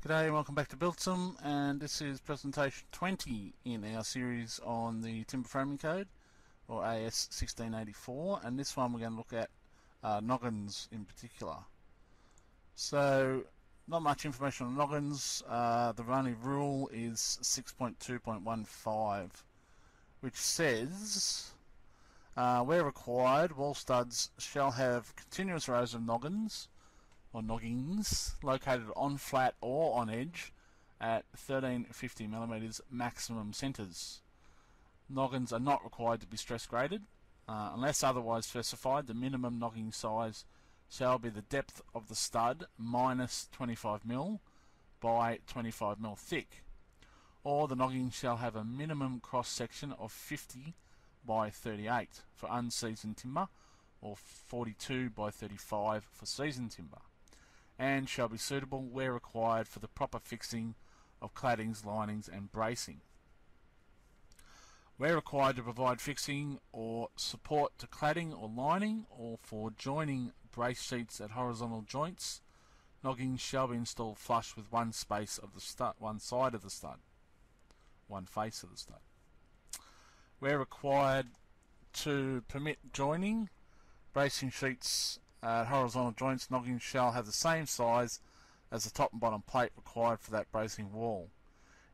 G'day and welcome back to Buildsum and this is presentation 20 in our series on the timber framing code or AS 1684 and this one we're going to look at uh, noggins in particular. So not much information on noggins, uh, the only rule is 6.2.15 which says uh, where required wall studs shall have continuous rows of noggins or noggings located on flat or on edge at 1350 millimeters maximum centers. Noggins are not required to be stress graded uh, unless otherwise specified. The minimum noggin size shall be the depth of the stud minus 25 mil by 25 mil thick, or the noggin shall have a minimum cross section of 50 by 38 for unseasoned timber, or 42 by 35 for seasoned timber and shall be suitable where required for the proper fixing of claddings, linings and bracing. Where required to provide fixing or support to cladding or lining or for joining brace sheets at horizontal joints, noggings shall be installed flush with one space of the stud, one side of the stud, one face of the stud. Where required to permit joining, bracing sheets uh, horizontal joints noggings shall have the same size as the top and bottom plate required for that bracing wall.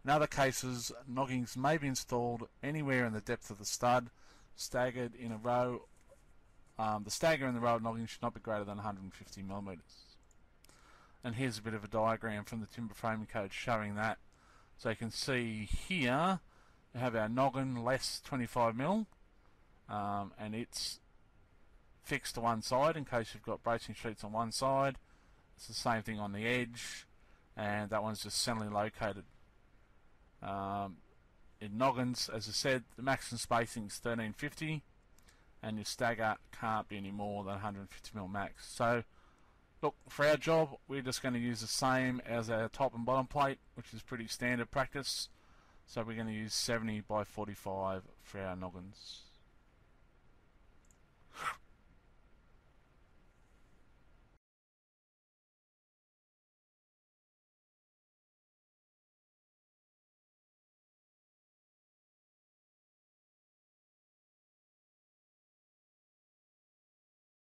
In other cases, noggings may be installed anywhere in the depth of the stud, staggered in a row. Um, the stagger in the row of noggings should not be greater than 150 millimeters. And here's a bit of a diagram from the timber framing code showing that. So you can see here, we have our noggin less 25 mil, um, and it's fixed to one side in case you've got bracing sheets on one side. It's the same thing on the edge, and that one's just centrally located. Um, in noggins, as I said, the maximum spacing is 1350, and your stagger can't be any more than 150mm max. So, look, for our job, we're just going to use the same as our top and bottom plate, which is pretty standard practice. So we're going to use 70 by 45 for our noggins.